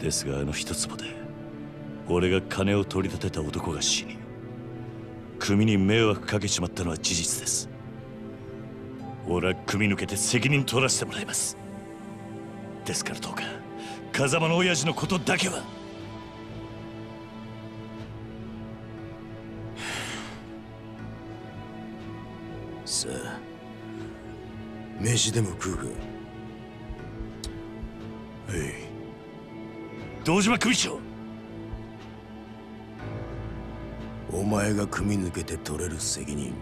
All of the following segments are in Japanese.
ですがあの一坪で俺が金を取り立てた男が死に組に迷惑かけちまったのは事実です。俺は組抜けて責任取らせてもらいます。ですからどうか風間の親父のことだけは。さあ飯でも食うか。堂島組長。お前が組み抜けて取れる責任っ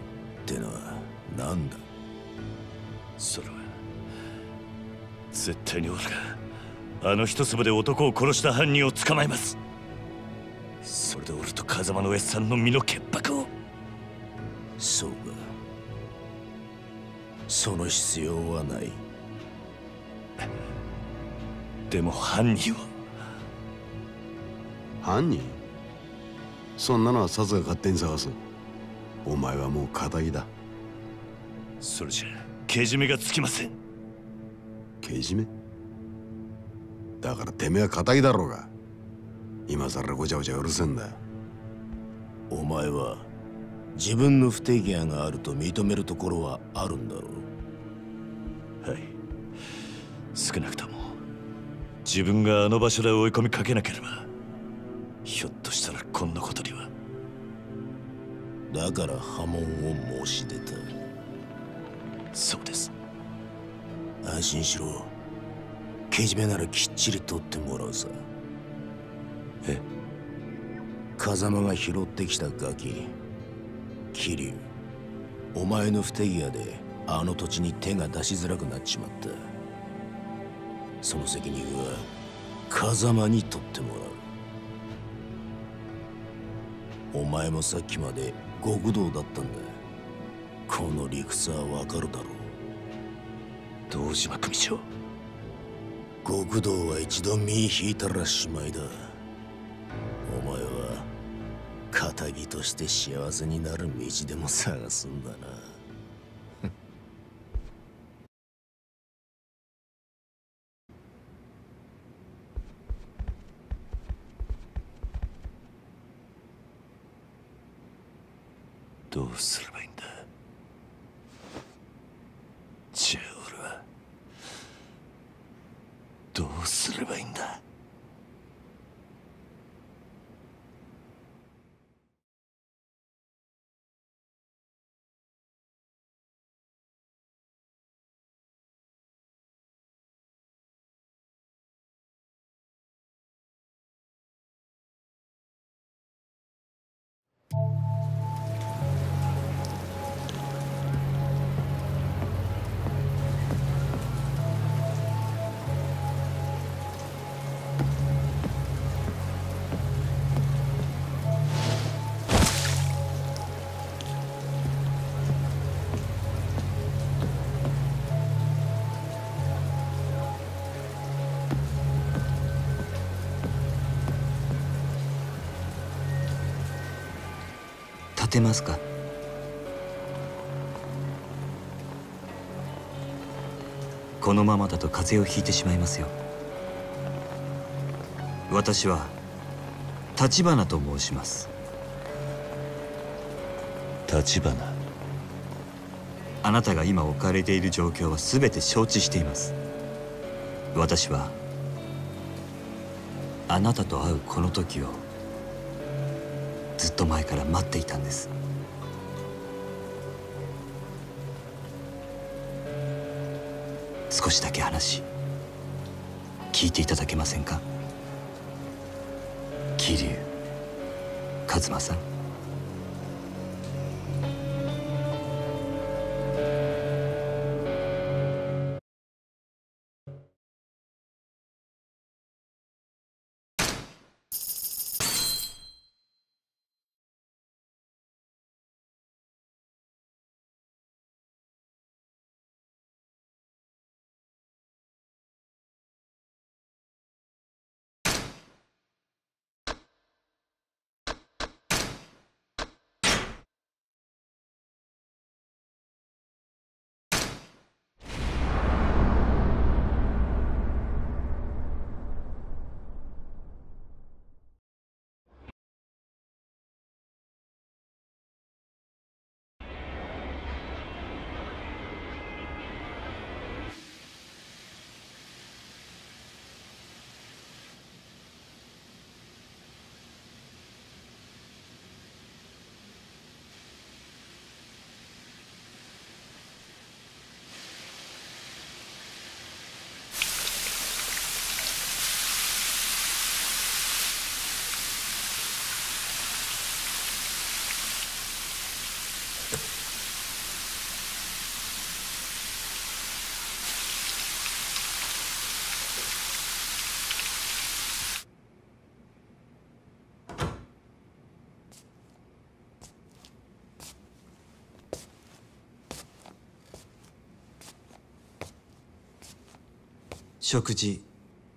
てのは何だ？それは絶対に俺があの一粒で男を殺した犯人を捕まえます。それで俺と風間のおやさんの身の潔白を。そうか。その必要はない。でも犯人は犯人？そんなのはサツが勝手に探す。お前はもう仇だ。それじゃけじめがつきません。けじめ？だからてめえは仇だろうが。今さらごちゃごちゃうるせえんだ。お前は自分の不手際があると認めるところはあるんだろう。はい。少なくとも自分があの場所で追い込みかけなければひょっとしたらこんなことには。だから波紋を申し出た。そうです。安心しろ。けじめならきっちり取ってもらうさ。え？風間が拾ってきたガキ。桐生。お前の不手際であの土地に手が出しづらくなっちまった。その責任は風間に取ってもらうお前もさっきまで極道だったんだ。この理屈はわかるだろう。堂島組長極道は一度身引いたらしまいだ。お前は仇として幸せになる道でも探すんだなどうすればいいんだじゃあ俺はどうすればいいんだ立てますか？このままだと風邪をひいてしまいますよ。私は立花と申します。立花？あなたが今置かれている状況は全て承知しています。私はあなたと会うこの時をずっと前から待っていたんです。少しだけ話聞いていただけませんか？桐生一馬さん。食事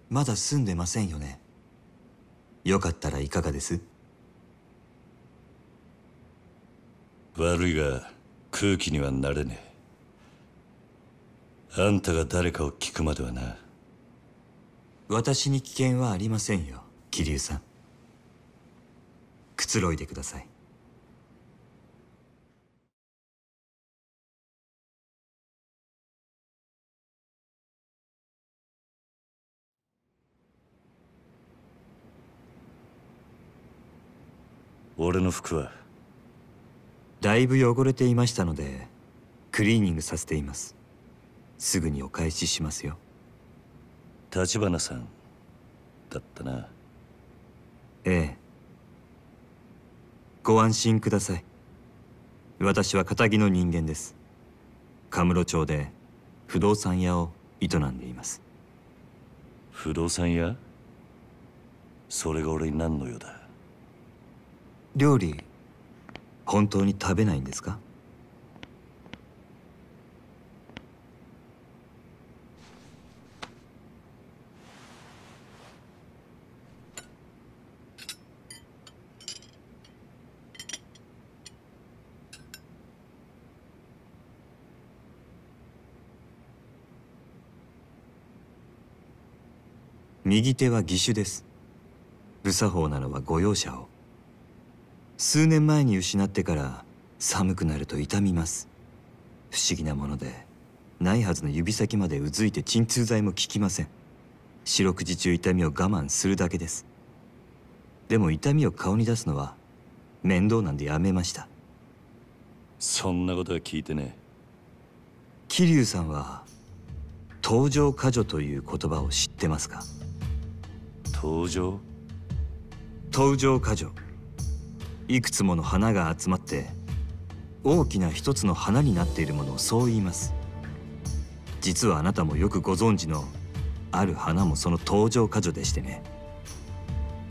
まだ済んでませんよね？よかったらいかがです？悪いが空気にはなれねえ。あんたが誰かを聞くまではな。私に危険はありませんよ桐生さん。くつろいでください俺の服は？だいぶ汚れていましたのでクリーニングさせています。すぐにお返ししますよ。立花さんだったな。ええ。ご安心ください。私は堅の人間です。カムロ町で不動産屋を営んでいます。不動産屋？それが俺に何の用だ？料理。本当に食べないんですか？右手は義手です。無作法なのはご容赦を。数年前に失ってから寒くなると痛みます。不思議なものでないはずの指先までうずいて鎮痛剤も効きません。四六時中痛みを我慢するだけです。でも痛みを顔に出すのは面倒なんでやめました。そんなことは聞いてね。桐生さんは登場過剰という言葉を知ってますか？登場？登場過剰いくつもの花が集まって大きな一つの花になっているものをそう言います。実はあなたもよくご存知のある花もその登場過剰でしてね。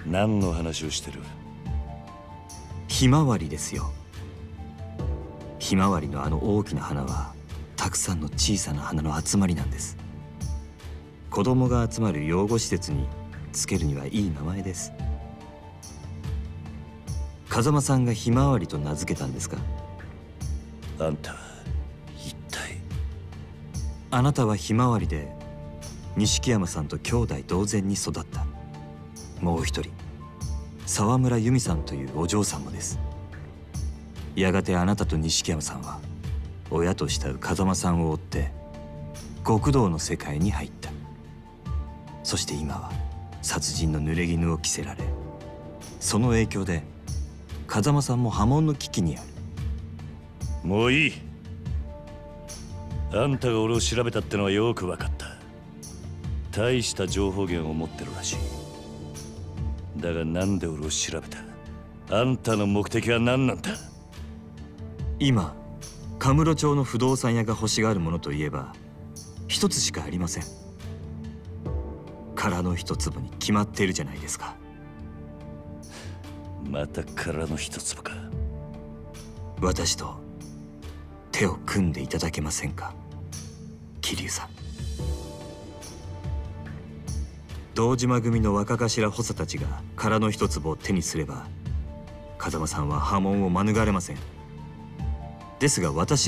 何の話をしてる？ひまわりですよ。ひまわりのあの大きな花はたくさんの小さな花の集まりなんです。子供が集まる養護施設につけるにはいい名前です風間さんがひまわりと名付けたんですか？あんた一体？あなたはひまわりで錦山さんと兄弟同然に育った。もう一人沢村由美さんというお嬢さんもです。やがてあなたと錦山さんは親と慕う風間さんを追って極道の世界に入った。そして今は殺人の濡れ衣を着せられその影響で風間さんも波紋の危機にある。もういい。あんたが俺を調べたってのはよく分かった。大した情報源を持ってるらしい。だがなんで俺を調べた？あんたの目的は何なんだ？今カムロ町の不動産屋が欲しがるものといえば一つしかありません。空の一粒に決まっているじゃないですかまた空の一粒か。私と手を組んでいただけませんか？桐生さん。堂島組の若頭補佐たちが空の一粒を手にすれば風間さんは波紋を免れません。ですが私